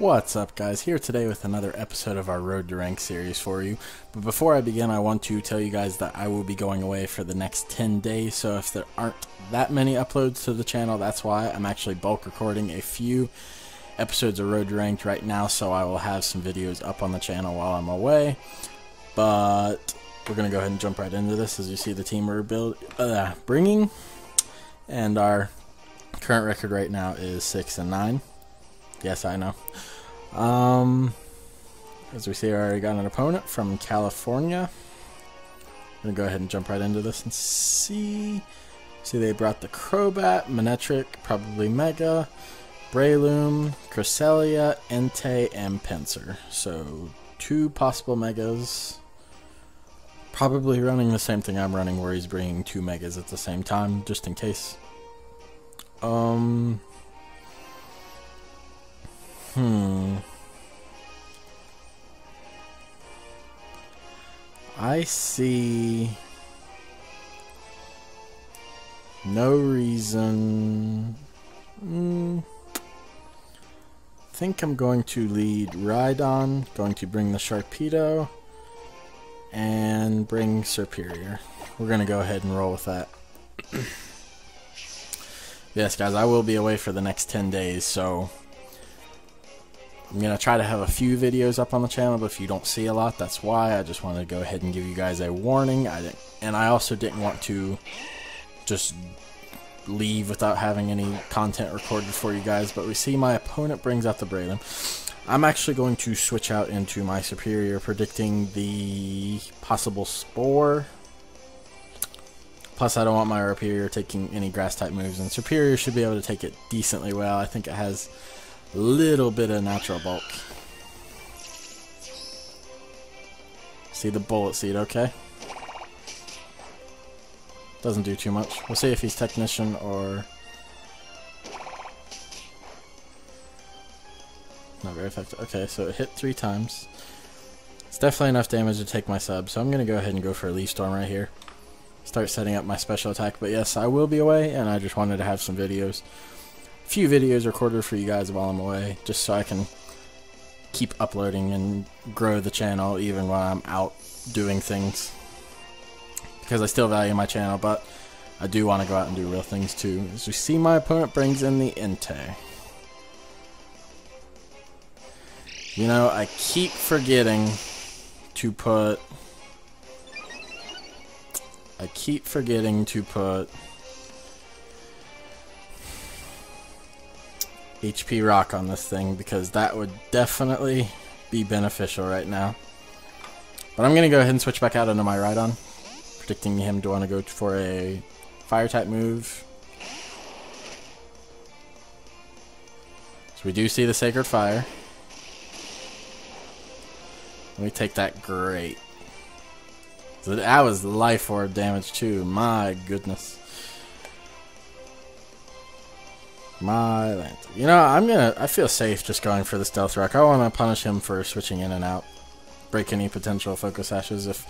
What's up guys, here today with another episode of our Road to Rank series for you. But before I begin, I want to tell you guys that I will be going away for the next 10 days, so if there aren't that many uploads to the channel, that's why I'm actually bulk recording a few episodes of Road to Ranked right now, so I will have some videos up on the channel while I'm away. But we're going to go ahead and jump right into this as you see the team we're build, uh, bringing. And our current record right now is 6 and 9. Yes, I know. Um, as we see, I already got an opponent from California. I'm to go ahead and jump right into this and see. See, they brought the Crobat, Manectric, probably Mega, Breloom, Cresselia, Entei, and Pinsir. So, two possible Megas. Probably running the same thing I'm running, where he's bringing two Megas at the same time, just in case. Um... Hmm. I see no reason. Mm, think I'm going to lead Rhydon, going to bring the Sharpedo, and bring Serperior. We're going to go ahead and roll with that. yes, guys, I will be away for the next 10 days, so I'm going to try to have a few videos up on the channel, but if you don't see a lot, that's why. I just wanted to go ahead and give you guys a warning. I didn't, and I also didn't want to just leave without having any content recorded for you guys. But we see my opponent brings out the Breloom. I'm actually going to switch out into my Serperior, predicting the possible Spore. Plus, I don't want my Serperior taking any Grass-type moves, and Serperior should be able to take it decently well. I think it has little bit of natural bulk. See the bullet seed, okay? Doesn't do too much. We'll see if he's technician or... Not very effective. Okay, so it hit three times. It's definitely enough damage to take my sub, so I'm going to go ahead and go for a Leaf Storm right here. Start setting up my special attack, but yes, I will be away, and I just wanted to have some videos few videos recorded for you guys while I'm away, just so I can keep uploading and grow the channel even while I'm out doing things. Because I still value my channel, but I do want to go out and do real things too. As we see, my opponent brings in the Entei. You know, I keep forgetting to put... I keep forgetting to put HP rock on this thing because that would definitely be beneficial right now. But I'm going to go ahead and switch back out into my Rhydon, predicting him to want to go for a fire type move. So we do see the Sacred Fire. Let me take that great. That was life orb damage too. My goodness. My Lantern. You know, I'm gonna. I feel safe just going for the Stealth Rock. I want to punish him for switching in and out. Break any potential Focus Sashes if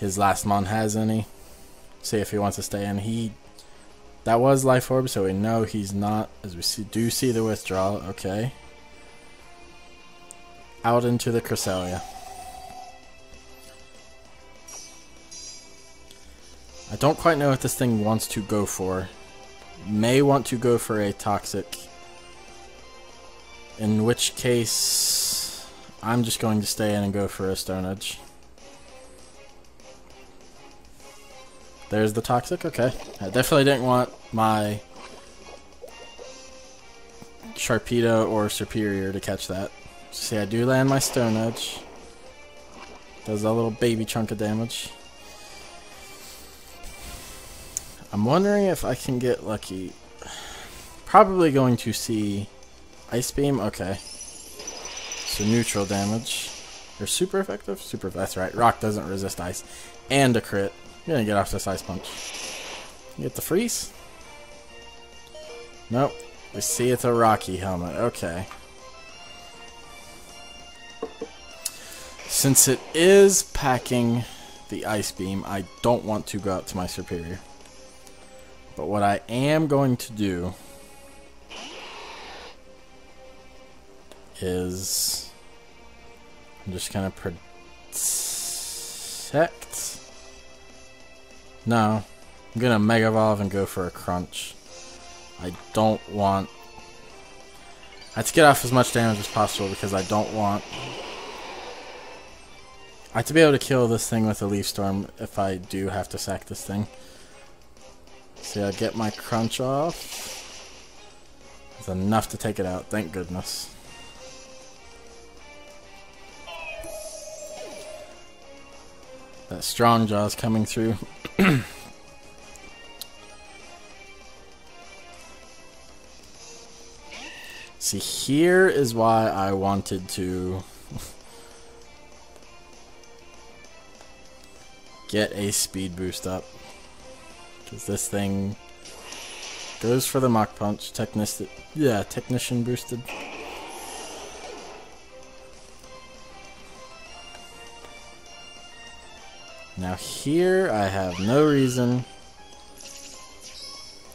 his last Mon has any. See if he wants to stay in. He. That was Life Orb, so we know he's not. As we see, do see the withdrawal. Okay. Out into the Cresselia. I don't quite know what this thing wants to go for may want to go for a toxic. In which case, I'm just going to stay in and go for a Stone Edge. There's the toxic, okay. I definitely didn't want my Sharpedo or Serperior to catch that. See, I do land my Stone Edge. Does a little baby chunk of damage. I'm wondering if I can get lucky. Probably going to see Ice Beam. Okay. So neutral damage. They're super effective? Super, that's right. Rock doesn't resist ice. And a crit. I'm gonna get off this Ice Punch. Get the freeze? Nope. We see it's a Rocky helmet. Okay. Since it is packing the Ice Beam, I don't want to go out to my Serperior. But what I am going to do is I'm just gonna protect. No, I'm gonna Mega Evolve and go for a Crunch. I don't want. To get off as much damage as possible because I don't want. I have to be able to kill this thing with a Leaf Storm if I do have to sack this thing. See, I get my Crunch off. It's enough to take it out, thank goodness. That strong jaw's coming through. See, here is why I wanted to get a speed boost up. Because this thing goes for the Mach Punch. Technic yeah, Technician boosted. Now here I have no reason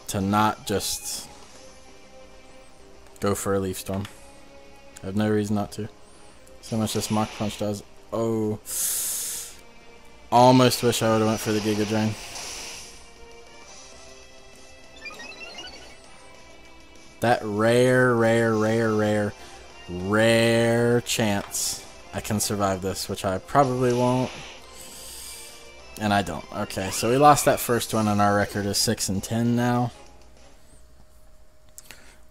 to not just go for a Leaf Storm. I have no reason not to. So much this Mach Punch does. Oh. Almost wish I would have went for the Giga Drain. That rare, rare, rare, rare, rare chance I can survive this, which I probably won't. And I don't. Okay, so we lost that first one, and our record is 6 and 10 now.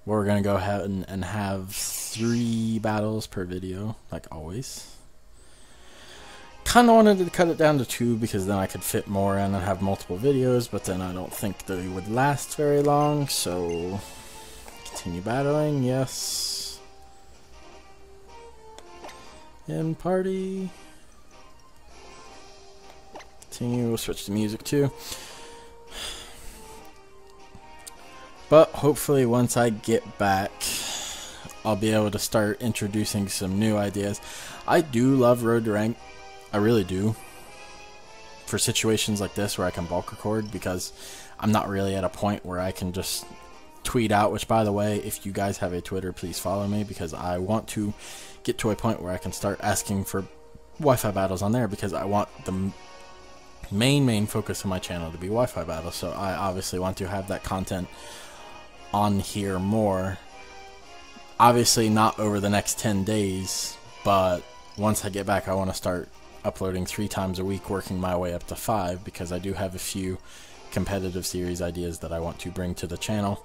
We're going to go ahead and, and have three battles per video, like always. Kind of wanted to cut it down to two because then I could fit more in and have multiple videos, but then I don't think they would last very long, so continue battling, yes. In party. Continue, we'll switch to music too. But hopefully once I get back, I'll be able to start introducing some new ideas. I do love Road to Rank. I really do. For situations like this where I can bulk record because I'm not really at a point where I can just tweet out, which by the way, if you guys have a Twitter, please follow me because I want to get to a point where I can start asking for Wi-Fi battles on there because I want the main main focus of my channel to be Wi-Fi battles. So I obviously want to have that content on here more. Obviously, not over the next 10 days, but once I get back, I want to start uploading three times a week, working my way up to five, because I do have a few competitive series ideas that I want to bring to the channel.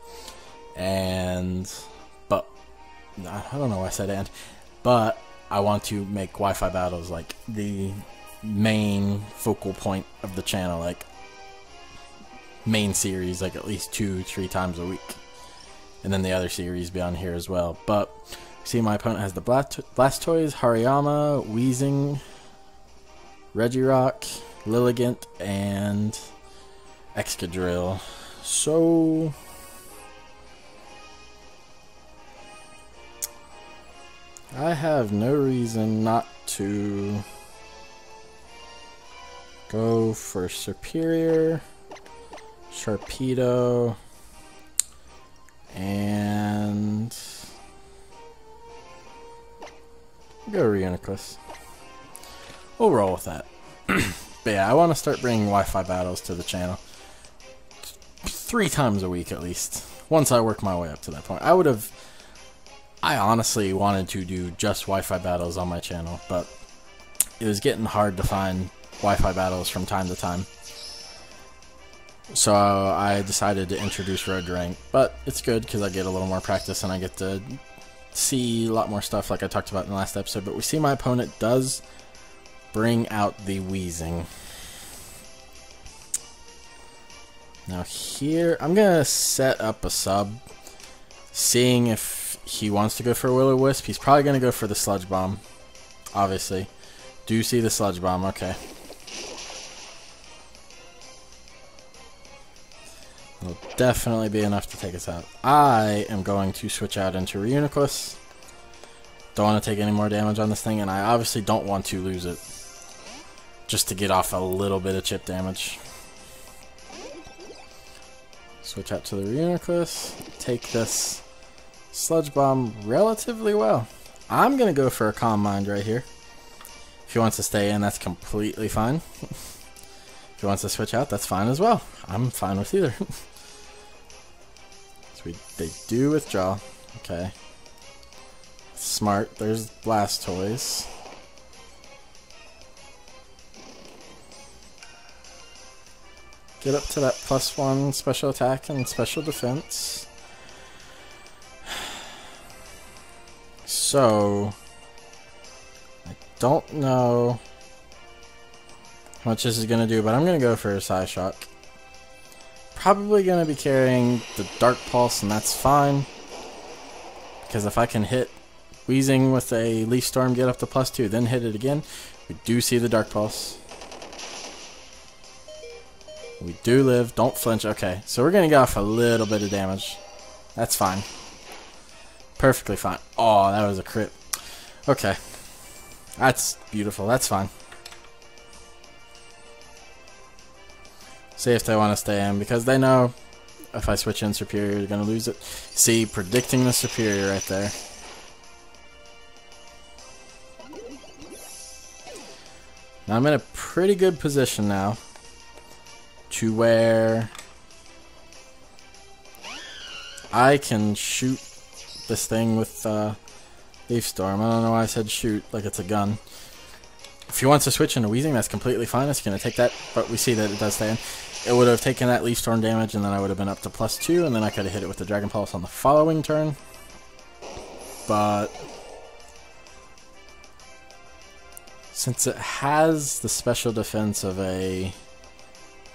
And, but, I don't know why I said and, but I want to make Wi Fi battles like the main focal point of the channel, like main series, like at least two, three times a week and then the other series be on here as well. But see, my opponent has the Blast Blastoise, Hariyama, Weezing, Regirock, Lilligant, and Excadrill. So. I have no reason not to go for Serperior, Sharpedo, and go Reuniclus. We'll roll with that. but yeah, I want to start bringing Wi-Fi battles to the channel three times a week at least. Once I work my way up to that point, I would have. I honestly wanted to do just Wi-Fi battles on my channel, but it was getting hard to find Wi-Fi battles from time to time. So I decided to introduce Road Rank, but it's good because I get a little more practice and I get to see a lot more stuff like I talked about in the last episode. But we see my opponent does bring out the Weezing. Now here, I'm going to set up a sub, seeing if he wants to go for a Will-O-Wisp. He's probably going to go for the Sludge Bomb, obviously. Do see the Sludge Bomb? Okay. will definitely be enough to take us out. I am going to switch out into Reuniclus. Don't want to take any more damage on this thing, and I obviously don't want to lose it. Just to get off a little bit of chip damage. Switch out to the Reuniclus. Take this Sludge Bomb relatively well. I'm going to go for a Calm Mind right here. If he wants to stay in, that's completely fine. if he wants to switch out, that's fine as well. I'm fine with either. so we, they do withdraw. Okay. Smart. There's Blastoise. Get up to that plus one special attack and special defense. So, I don't know how much this is going to do, but I'm going to go for a Psyshock. Probably going to be carrying the Dark Pulse, and that's fine. Because if I can hit Weezing with a Leaf Storm, get up to plus two, then hit it again, we do see the Dark Pulse. We do live. Don't flinch. Okay, so we're going to get off a little bit of damage. That's fine. Perfectly fine. Oh, that was a crit. Okay. That's beautiful. That's fine. See if they want to stay in, because they know if I switch in Serperior, they're going to lose it. See, predicting the Serperior right there. Now I'm in a pretty good position now to where I can shoot this thing with uh, Leaf Storm. I don't know why I said shoot, like it's a gun. If he wants to switch into Weezing, that's completely fine. It's going to take that, but we see that it does stay in. It would have taken that Leaf Storm damage, and then I would have been up to plus two, and then I could have hit it with the Dragon Pulse on the following turn. But since it has the special defense of a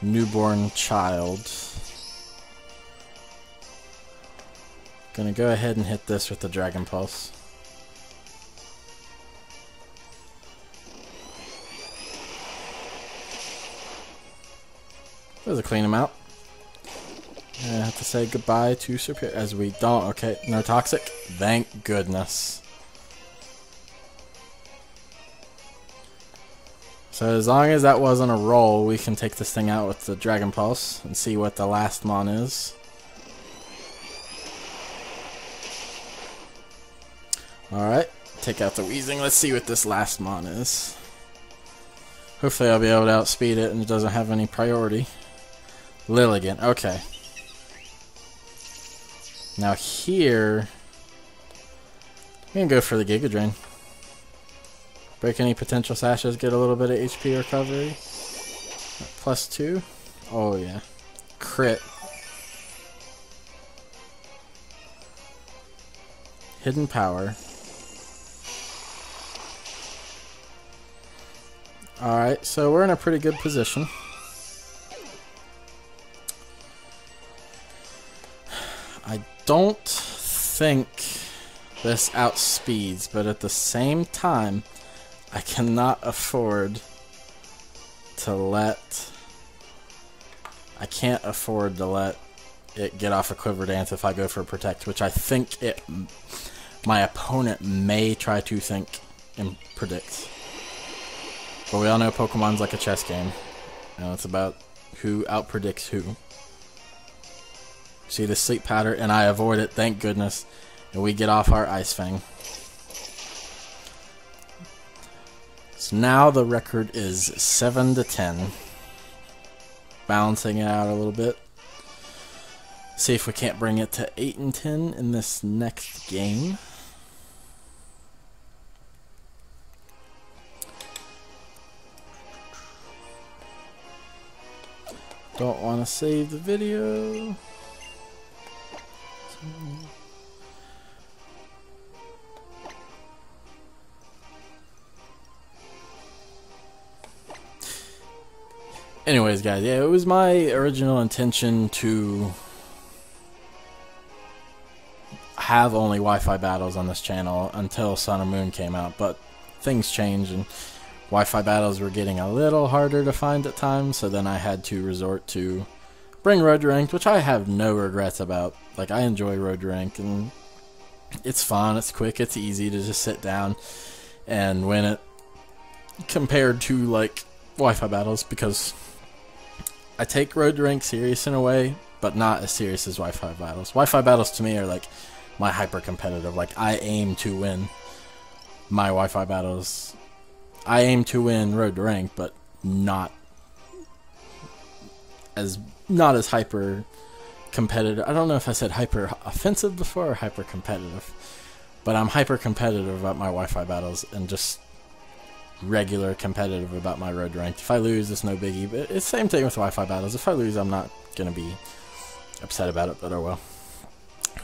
newborn child. Gonna go ahead and hit this with the Dragon Pulse. There's a clean him out. I have to say goodbye to Serperior as we don't. Okay, no toxic. Thank goodness. So as long as that wasn't a roll, we can take this thing out with the Dragon Pulse and see what the last mon is. Alright, take out the Weezing. Let's see what this last mon is. Hopefully I'll be able to outspeed it and it doesn't have any priority. Lilligant, okay. Now here, I'm going to go for the Giga Drain. Break any potential sashes, get a little bit of HP recovery. Plus two. Oh yeah. Crit. Hidden power. Alright, so we're in a pretty good position. I don't think this outspeeds, but at the same time, I cannot afford to let... I can't afford to let it get off a Quiver Dance if I go for Protect, which I think it my opponent may try to think and predict. But we all know Pokemon's like a chess game. Know, it's about who outpredicts who. See the sleep powder, and I avoid it, thank goodness. And we get off our Ice Fang. So now the record is 7 to 10. Balancing it out a little bit. See if we can't bring it to 8 and 10 in this next game. Don't want to save the video. Anyways, guys, yeah, it was my original intention to have only Wi-Fi battles on this channel until Sun and Moon came out, but things changed and Wi-Fi battles were getting a little harder to find at times, so then I had to resort to bring Road Ranked, which I have no regrets about. Like, I enjoy Road Ranked, and it's fun, it's quick, it's easy to just sit down and win it compared to, like, Wi-Fi battles, because I take Road to Rank serious in a way, but not as serious as Wi-Fi battles. Wi-Fi battles to me are like my hyper competitive. Like I aim to win. my Wi-Fi battles. I aim to win Road to Rank, but not as not as hyper competitive. I don't know if I said hyper offensive before or hyper competitive, but I'm hyper competitive about my Wi-Fi battles and just regular competitive about my road ranked. If I lose, it's no biggie. But it's the same thing with Wi-Fi battles. If I lose, I'm not gonna be upset about it, but oh well.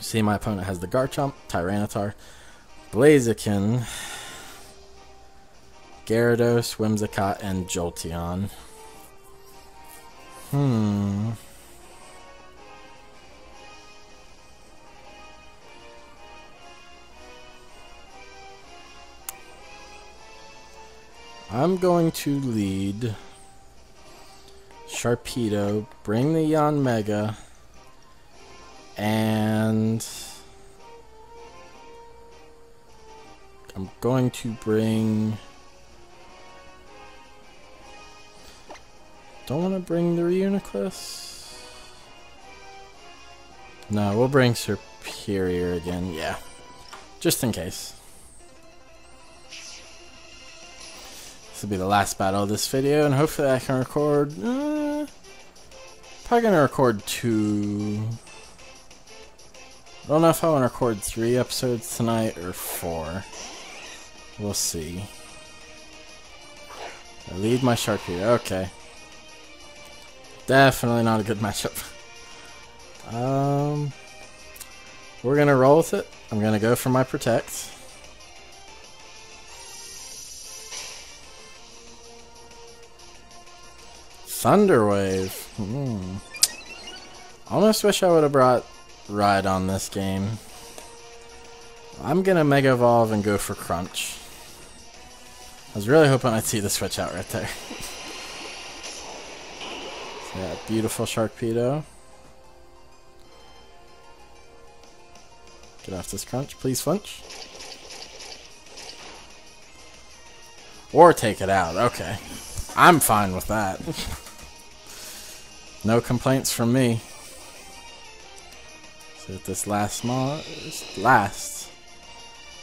See, my opponent has the Garchomp, Tyranitar, Blaziken, Gyarados, Whimsicott, and Jolteon. Hmm. I'm going to lead Sharpedo, bring the Yanmega, and I'm going to bring... Don't want to bring the Reuniclus? No, we'll bring Serperior again, yeah. Just in case. This will be the last battle of this video, and hopefully I can record... Uh, probably gonna record two... I don't know if I want to record three episodes tonight or four. We'll see. I lead my shark here. Okay. Definitely not a good matchup. Um, we're gonna roll with it. I'm gonna go for my protect. Thunderwave. Hmm. Almost wish I would have brought Rhydon this game. I'm gonna Mega Evolve and go for Crunch. I was really hoping I'd see the switch out right there. so yeah, beautiful Sharpedo. Get off this crunch, please flinch. Or take it out, okay. I'm fine with that. no complaints from me. So if this last small last.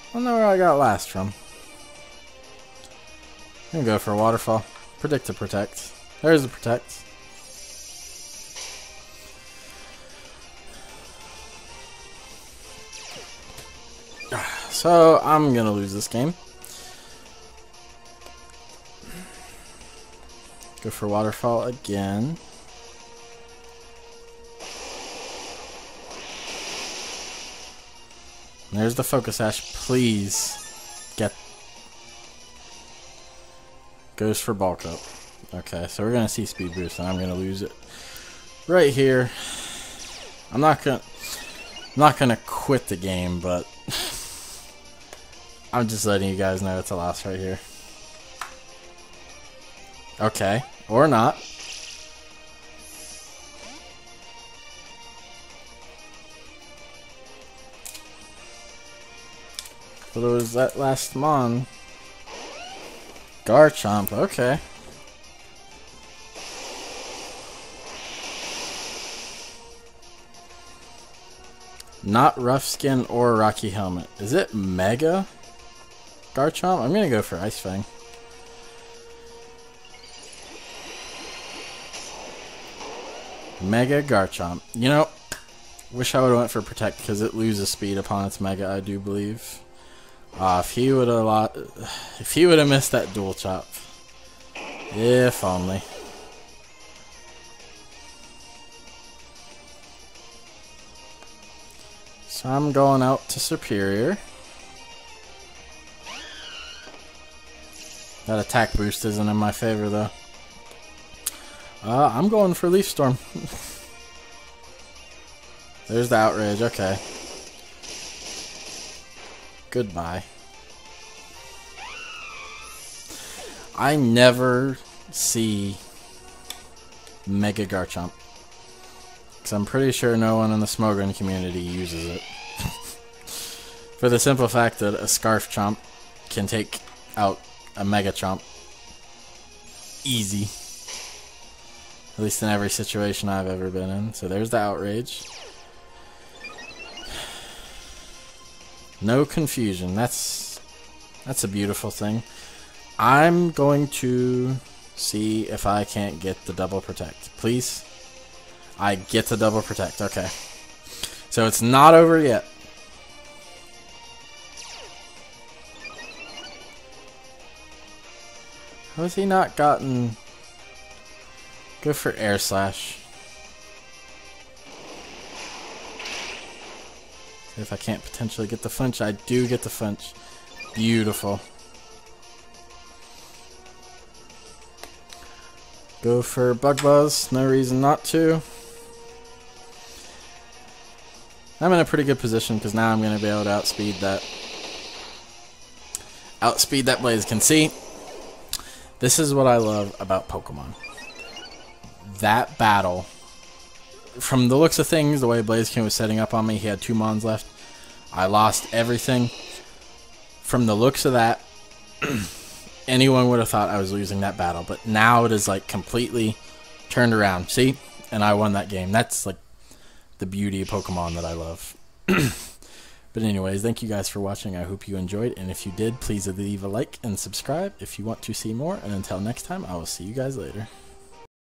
I don't know where I got last from. I'm gonna go for a waterfall. Predict to protect. There's the protect. So I'm gonna lose this game. Go for waterfall again. There's the focus sash. Please get. Goes for bulk up. Okay, so we're gonna see speed boost, and I'm gonna lose it right here. I'm not gonna. I'm not gonna quit the game, but I'm just letting you guys know it's a loss right here. Okay. Or not. But it was that last Mon. Garchomp, okay. Not rough skin or rocky helmet. Is it Mega Garchomp? I'm gonna go for Ice Fang. Mega Garchomp. You know, wish I would have went for Protect because it loses speed upon its Mega, I do believe. Uh, if he would have if he would have missed that dual chop. If only. So I'm going out to Serperior. That attack boost isn't in my favor though. Uh, I'm going for Leaf Storm. There's the outrage, okay. Goodbye. I never see Mega Garchomp. Because I'm pretty sure no one in the Smogon community uses it. For the simple fact that a Scarf Chomp can take out a Mega Chomp. Easy. At least in every situation I've ever been in. So there's the outrage. No confusion. That's That's a beautiful thing. I'm going to see if I can't get the double protect. Please? I get the double protect. Okay. So it's not over yet. How has he not gotten... Go for air slash. If I can't potentially get the flinch, I do get the flinch. Beautiful. Go for Bug Buzz, no reason not to. I'm in a pretty good position because now I'm going to be able to outspeed that. Outspeed that Blaziken See, this is what I love about Pokemon. That battle from the looks of things, the way Blaziken was setting up on me, he had two Mons left. I lost everything. From the looks of that, anyone would have thought I was losing that battle, but now it is like completely turned around. See? And I won that game. That's like the beauty of Pokemon that I love. but anyways, thank you guys for watching. I hope you enjoyed, and if you did, please leave a like and subscribe if you want to see more. And until next time, I will see you guys later.